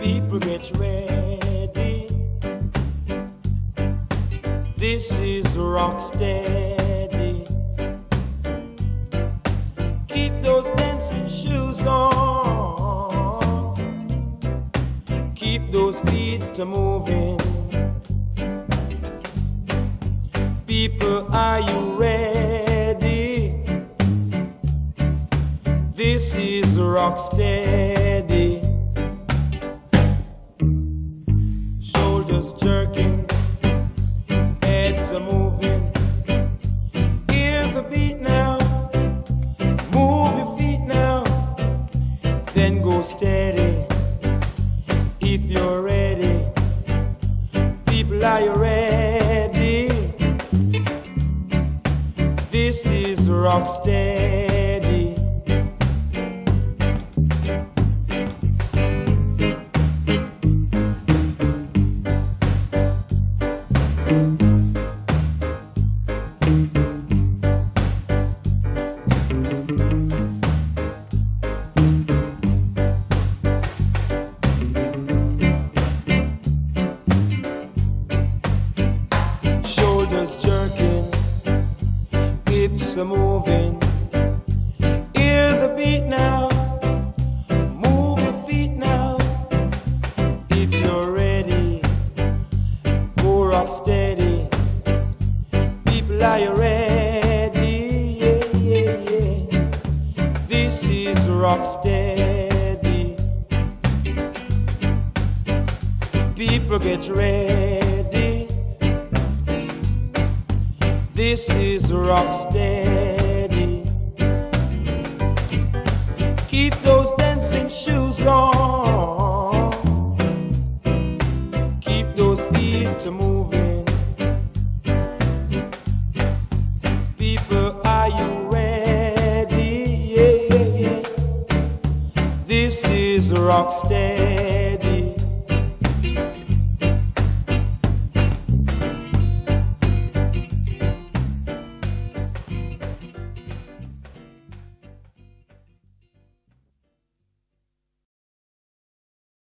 people get ready. This is rock steady. Keep those dancing shoes on. Keep those feet a moving. People, are you ready? This is rock steady. Steady. If you're ready, people, are you ready? This is rock Shoulders jerking, hips are moving. Hear the beat now. Move your feet now. If you're ready, go rock steady. People, are you ready? Yeah, yeah, yeah. This is rock steady. People, get ready. This is rock steady. Keep those dancing shoes on. Keep those feet a moving. People, are you ready? Yeah, yeah, yeah. This is rock steady.